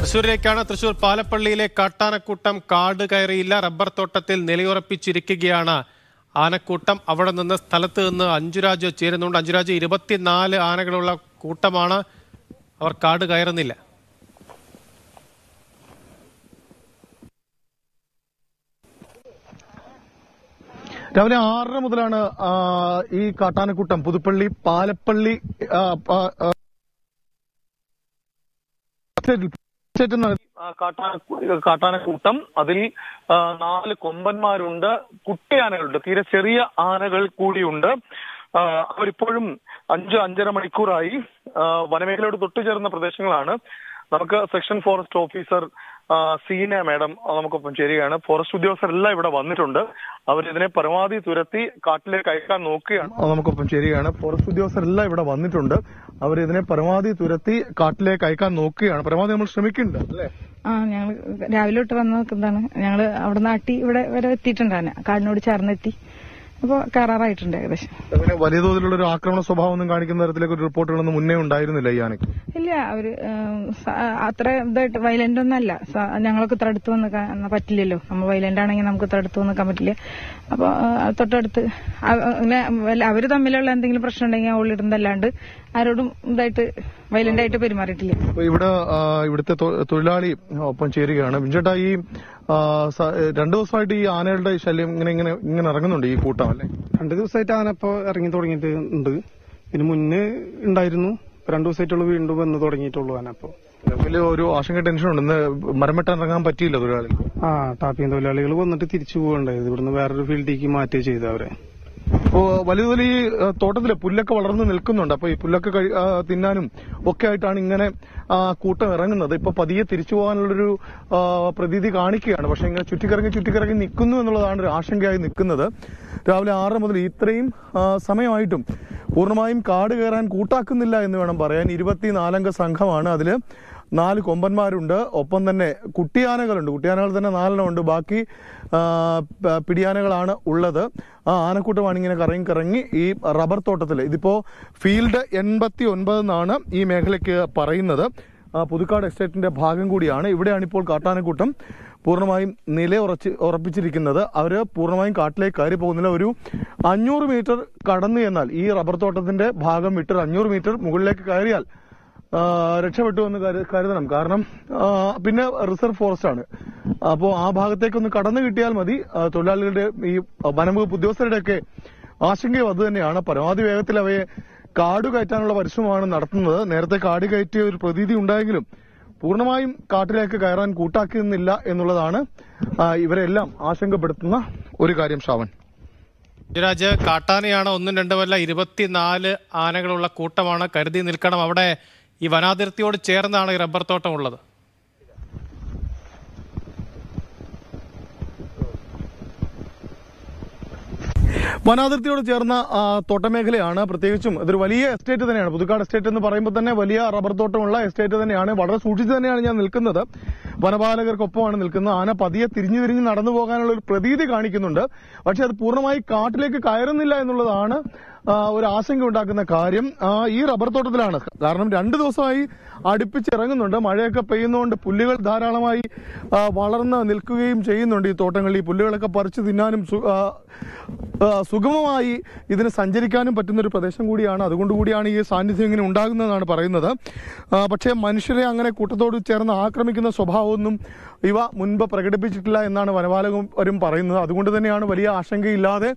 തൃശൂരിലേക്കാണ് തൃശൂർ പാലപ്പള്ളിയിലെ കാട്ടാനക്കൂട്ടം കാട് കയറിയില്ല റബ്ബർ തോട്ടത്തിൽ നിലയുറപ്പിച്ചിരിക്കുകയാണ്. ആനക്കൂട്ടം അവിടെ നിന്ന് സ്ഥലത്ത് നിന്ന് അഞ്ചുരാജ് ചേരുന്നുണ്ട്. അഞ്ചുരാജ് ഇരുപത്തിനാല് ആനകളുള്ള കൂട്ടമാണ് അവർ കാട് കയറുന്നില്ല. രാവിലെ ആറര മുതലാണ് ഈ കാട്ടാനക്കൂട്ടം പുതുപ്പള്ളി പാലപ്പള്ളി ആ, കാട്ടാന കാട്ടാനക്കൂട്ടം അതിൽ നാല് കൊമ്പന്മാരുണ്ട് കുട്ടിയാനകളുണ്ട് തീരെ ചെറിയ ആനകൾ കൂടിയുണ്ട്. അവരിപ്പോഴും അഞ്ച് അഞ്ചര മണിക്കൂറായി വനമേഖലയോട് തൊട്ടു ചേർന്ന പ്രദേശങ്ങളാണ്. നമുക്ക് section forest officer Seena madam നമുക്കൊപ്പം ചേരുകയാണ്. ഫോറസ്റ്റ് ഉദ്യോഗസ്ഥരെല്ലാം ഇവിടെ വന്നിട്ടുണ്ട്. അവരിതിനെ പരമാവധി തുരത്തി കാട്ടിലേക്ക് അയക്കാൻ നോക്കുകയാണ്. നമുക്കൊപ്പം ചേരുകയാണ്. ഫോറസ്റ്റ് ഉദ്യോഗസ്ഥരെല്ലാം ഇവിടെ വന്നിട്ടുണ്ട്. അവർ ഇതിനെ പരമാവധി തുരത്തി കാട്ടിലേക്ക് അയക്കാൻ നോക്കുകയാണ്. പരമാവധി നമ്മൾ ശ്രമിക്കുന്നുണ്ട് അല്ലേ? ആ ഞങ്ങൾ രാവിലെ തൊട്ട് വന്ന് നോക്കുന്നതാണ് ഞങ്ങൾ അവിടെ നാട്ടി ഇവിടെ വരെ എത്തിയിട്ടുണ്ടാണ് കാടിനോട് ചേർന്നെത്തി. അപ്പോൾ കരാറായിട്ടുണ്ട് ഏകദേശം. അങ്ങനെ വലിയ തോതിലുള്ള ഒരു ആക്രമണ സ്വഭാവം ഒന്നും കാണിക്കുന്ന തരത്തിലേക്ക് ഒരു റിപ്പോർട്ടുകളൊന്നും മുന്നേ ഉണ്ടായിരുന്നില്ല ഈ ആനയ്ക്ക്? ഇല്ല അവർ അത്ര ഇതായിട്ട് വയലന്റ് ഒന്നല്ല ഞങ്ങൾക്ക് ഇത്ര അടുത്ത് വന്ന് പറ്റില്ലല്ലോ. നമ്മൾ വയലന്റ് ആണെങ്കിൽ നമുക്ക് ഇത്ര അടുത്ത് വന്ന് നിൽക്കാൻ പറ്റില്ല. അപ്പൊ തൊട്ടടുത്ത് അങ്ങനെ അവർ തമ്മിലുള്ള എന്തെങ്കിലും പ്രശ്നം ഉണ്ടെങ്കിൽ ഉള്ളിടുന്നല്ലാണ്ട് ആരോടും ഇതായിട്ട് വയലന്റ് ആയിട്ട് പെരുമാറിയിട്ടില്ല. ഇവിടെ ഇവിടുത്തെ തൊഴിലാളി ഒപ്പം ചേരുകയാണ്. ബിഞ്ചേട്ടാ ഈ രണ്ടു ദിവസമായിട്ട് ഈ ആനകളുടെ ശല്യം ഇങ്ങനെ ഇങ്ങനെ ഇങ്ങനെ ഇറങ്ങുന്നുണ്ട് ഈ കൂട്ടം അല്ലെ? രണ്ടു ദിവസമായിട്ട് ആന ഇപ്പൊ ഇറങ്ങി തുടങ്ങിയിട്ടുണ്ട് ഇതിന് മുന്നേ ഉണ്ടായിരുന്നു. രണ്ടു ദിവസമായിട്ടുള്ള വീണ്ടും വന്ന് തുടങ്ങിയിട്ടുള്ളൂ ആന ഇപ്പോ. വലിയ ഒരു ആശങ്ക ടെൻഷനുണ്ട് ഇന്ന് മരം വെട്ടാൻ ഇറങ്ങാൻ പറ്റിയില്ല തൊഴിലാളികൾ ആ ടാപ്പിംഗ് തൊഴിലാളികൾ വന്നിട്ട് തിരിച്ചു പോകണ്ടായത് ഇവിടുന്ന് വേറൊരു ഫീൽഡിലേക്ക് മാറ്റുക ചെയ്തു അവരെ. തോതിൽ ഈ തോട്ടത്തിലെ പുല്ലൊക്കെ വളർന്നു നിൽക്കുന്നുണ്ട്. അപ്പൊ ഈ പുല്ലൊക്കെ തിന്നാനും ഒക്കെ ആയിട്ടാണ് ഇങ്ങനെ കൂട്ടം ഇറങ്ങുന്നത്. ഇപ്പൊ പതിയെ തിരിച്ചു പോകാനുള്ളൊരു പ്രതീതി കാണിക്കുകയാണ്. പക്ഷെ ഇങ്ങനെ ചുറ്റിക്കറങ്ങി ചുറ്റിക്കറങ്ങി നിൽക്കുന്നു എന്നുള്ളതാണ് ഒരു ആശങ്കയായി നിൽക്കുന്നത്. രാവിലെ ആറ് മുതൽ ഇത്രയും സമയമായിട്ടും പൂർണമായും കാട് കയറാൻ കൂട്ടാക്കുന്നില്ല എന്ന് വേണം പറയാൻ. ഇരുപത്തിനാലംഗ സംഘമാണ് അതിൽ നാല് കൊമ്പന്മാരുണ്ട്. ഒപ്പം തന്നെ കുട്ടിയാനകളുണ്ട്. കുട്ടിയാനകൾ തന്നെ നാലെണ്ണം ഉണ്ട്. ബാക്കി പിടിയാനകളാണ് ഉള്ളത്. ആ ആനക്കൂട്ടമാണ് ഇങ്ങനെ കറങ്ങി കറങ്ങി ഈ റബ്ബർ തോട്ടത്തിൽ ഇതിപ്പോൾ ഫീൽഡ് എൺപത്തി ഒൻപത് എന്നാണ് ഈ മേഖലയ്ക്ക് പറയുന്നത്. പുതുക്കാട് എസ്റ്റേറ്റിന്റെ ഭാഗം കൂടിയാണ്. ഇവിടെയാണ് ഇപ്പോൾ കാട്ടാനക്കൂട്ടം പൂർണമായും നില ഉറച്ച് ഉറപ്പിച്ചിരിക്കുന്നത്. അവർ പൂർണമായും കാട്ടിലേക്ക് കയറി പോകുന്നില്ല. ഒരു അഞ്ഞൂറ് മീറ്റർ കടന്നു എന്നാൽ ഈ റബ്ബർ തോട്ടത്തിന്റെ ഭാഗം വിട്ടൊരു അഞ്ഞൂറ് മീറ്റർ മുകളിലേക്ക് കയറിയാൽ രക്ഷപ്പെട്ടു എന്ന് കരുതണം. കാരണം പിന്നെ റിസർവ് ഫോറസ്റ്റ് ആണ്. അപ്പോ ആ ഭാഗത്തേക്കൊന്ന് കടന്നു കിട്ടിയാൽ മതി. തൊഴിലാളികളുടെ ഈ വനംവകുപ്പ് ഉദ്യോഗസ്ഥരുടെയൊക്കെ ആശങ്കയും അത് തന്നെയാണ്. പരമാവധി വേഗത്തിൽ അവയെ കാട് കയറ്റാനുള്ള പരിശ്രമമാണ് നടത്തുന്നത്. നേരത്തെ കാട് കയറ്റിയ ഒരു പ്രതീതി ഉണ്ടായെങ്കിലും പൂർണമായും കാട്ടിലേക്ക് കയറാൻ കൂട്ടാക്കുന്നില്ല എന്നുള്ളതാണ് ഇവരെല്ലാം ആശങ്കപ്പെടുത്തുന്ന ഒരു കാര്യം ശ്രാവൺ. രാജ് കാട്ടാനയാണ് ഒന്നും രണ്ടുമല്ല ഇരുപത്തിനാല് ആനകളുള്ള കൂട്ടമാണ്. കരുതി നിൽക്കണം. അവിടെ ഈ വനാതിർത്തിയോട് ചേർന്നാണ് ഈ റബ്ബർ തോട്ടം ഉള്ളത്. വനാതിർത്തിയോട് ചേർന്ന തോട്ടമേഖലയാണ് പ്രത്യേകിച്ചും ഇതൊരു വലിയ എസ്റ്റേറ്റ് തന്നെയാണ്. പുതുക്കാട് എസ്റ്റേറ്റ് എന്ന് പറയുമ്പോൾ തന്നെ വലിയ റബ്ബർ തോട്ടമുള്ള എസ്റ്റേറ്റ് തന്നെയാണ്. വളരെ സൂക്ഷിച്ച് തന്നെയാണ് ഞാൻ നിൽക്കുന്നത്. വനപാലകർക്കൊപ്പമാണ് നിൽക്കുന്നത്. ആന പതിയെ തിരിഞ്ഞു തിരിഞ്ഞ് നടന്നു പോകാനുള്ള ഒരു പ്രതീതി കാണിക്കുന്നുണ്ട്. പക്ഷെ അത് പൂർണമായി കാട്ടിലേക്ക് കയറുന്നില്ല എന്നുള്ളതാണ് ഒരു ആശങ്ക ഉണ്ടാക്കുന്ന കാര്യം ഈ റബ്ബർ തോട്ടത്തിലാണ്. കാരണം രണ്ടു ദിവസമായി അടുപ്പിച്ചിറങ്ങുന്നുണ്ട്. മഴയൊക്കെ പെയ്യുന്നതുകൊണ്ട് പുല്ലുകൾ ധാരാളമായി വളർന്ന് നിൽക്കുകയും ചെയ്യുന്നുണ്ട് ഈ തോട്ടങ്ങളിൽ. ഈ പുല്ലുകളൊക്കെ പറിച്ചു തിന്നാനും സുഗമമായി ഇതിന് സഞ്ചരിക്കാനും പറ്റുന്ന ഒരു പ്രദേശം കൂടിയാണ്. അതുകൊണ്ട് കൂടിയാണ് ഈ സാന്നിധ്യം ഇങ്ങനെ ഉണ്ടാകുന്നതെന്നാണ് പറയുന്നത്. പക്ഷേ മനുഷ്യരെ അങ്ങനെ കൂട്ടത്തോട് ചേർന്ന് ആക്രമിക്കുന്ന സ്വഭാവമൊന്നും ഇവ മുൻപ് പ്രകടിപ്പിച്ചിട്ടില്ല എന്നാണ് വനപാലകരും പറയുന്നത്. അതുകൊണ്ട് തന്നെയാണ് വലിയ ആശങ്കയില്ലാതെ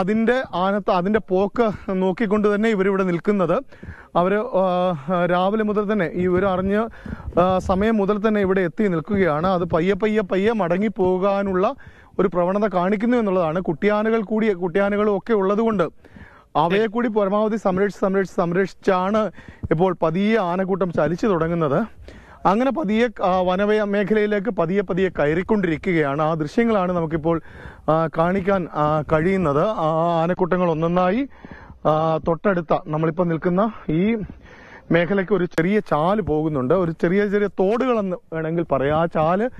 അതിന്റെ ആനത്ത് അതിന്റെ പോക്ക് നോക്കിക്കൊണ്ട് തന്നെ ഇവരിവിടെ നിൽക്കുന്നത്. അവർ രാവിലെ മുതൽ തന്നെ ഈ ഇവർ അറിഞ്ഞ് സമയം മുതൽ തന്നെ ഇവിടെ എത്തി നിൽക്കുകയാണ്. അത് പയ്യെ പയ്യെ പയ്യെ മടങ്ങി പോകാനുള്ള ഒരു പ്രവണത കാണിക്കുന്നു എന്നുള്ളതാണ്. കുട്ടിയാനകൾ കൂടി കുട്ടിയാനകളും ഒക്കെ ഉള്ളതുകൊണ്ട് അവയെ കൂടി പരമാവധി സംരക്ഷിച്ച് സംരക്ഷിച്ച് സംരക്ഷിച്ചാണ് ഇപ്പോൾ പതിയെ ആനക്കൂട്ടം ചലിച്ചു തുടങ്ങുന്നത്. അങ്ങനെ പതിയെ വനവയ മേഖലയിലേക്ക് പതിയെ പതിയെ കയറിക്കൊണ്ടിരിക്കുകയാണ്. ആ ദൃശ്യങ്ങളാണ് നമുക്കിപ്പോൾ കാണിക്കാൻ കഴിയുന്നത്. ആ ആനക്കൂട്ടങ്ങൾ ഒന്നൊന്നായി തൊട്ടടുത്ത നമ്മളിപ്പോൾ നിൽക്കുന്ന ഈ മേഖലയ്ക്ക് ഒരു ചെറിയ ചാൽ പോകുന്നുണ്ട്. ഒരു ചെറിയ ചെറിയ തോടുകളെന്ന് വേണമെങ്കിൽ പറയാം. ആ ചാൽ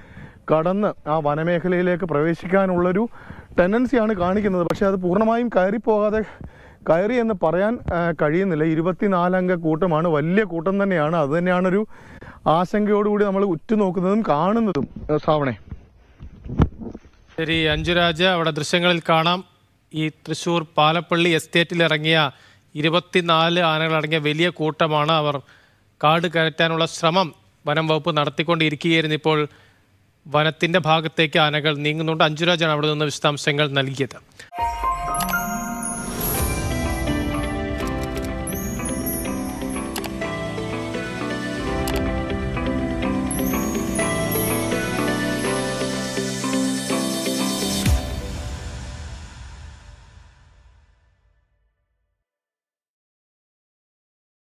കടന്ന് ആ വനമേഖലയിലേക്ക് പ്രവേശിക്കാനുള്ളൊരു ടെൻഡൻസിയാണ് കാണിക്കുന്നത്. പക്ഷേ അത് പൂർണമായും കയറിപ്പോകാതെ കയറി എന്ന് പറയാൻ കഴിയുന്നില്ല. ഇരുപത്തിനാലംഗ കൂട്ടമാണ്. വലിയ കൂട്ടം തന്നെയാണ്. അത് തന്നെയാണ് ഒരു ആശങ്കയോടുകൂടി നമ്മൾ ഉറ്റുനോക്കുന്നതും കാണുന്നതും. ശ്രാവണേ ശരി അഞ്ജുരാജ് അവിടെ ദൃശ്യങ്ങളിൽ കാണാം. ഈ തൃശൂർ പാലപ്പള്ളി എസ്റ്റേറ്റിൽ ഇറങ്ങിയ ഇരുപത്തിനാല് ആനകളടങ്ങിയ വലിയ കൂട്ടമാണ് അവർ കാട് കയറ്റാനുള്ള ശ്രമം വനം വകുപ്പ് നടത്തിക്കൊണ്ടിരിക്കുകയായിരുന്നു. ഇപ്പോൾ വനത്തിന്റെ ഭാഗത്തേക്ക് ആനകൾ നീങ്ങുന്നുണ്ട്. അഞ്ജുരാജാണ് അവിടെ നിന്ന് വിശദാംശങ്ങൾ നൽകിയത്.